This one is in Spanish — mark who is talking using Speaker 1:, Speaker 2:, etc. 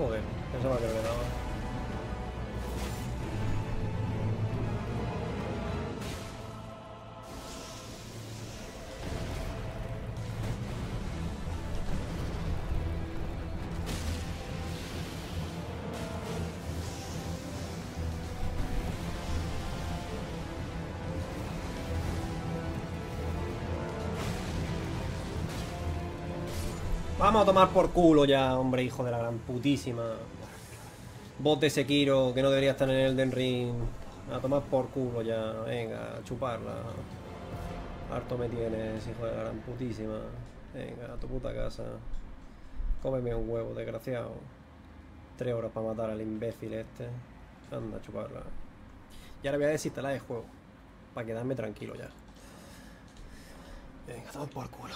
Speaker 1: Joder, pensaba que lo quedaba. Vamos a tomar por culo ya, hombre, hijo de la gran putísima. Bot de Sekiro, que no debería estar en el Den Ring. A tomar por culo ya, venga, a chuparla. Harto me tienes, hijo de la gran putísima. Venga, a tu puta casa. Cómeme un huevo, desgraciado. Tres horas para matar al imbécil este. Anda, a chuparla. Y ahora voy a desinstalar el juego. Para quedarme tranquilo ya. Venga, toma por culo.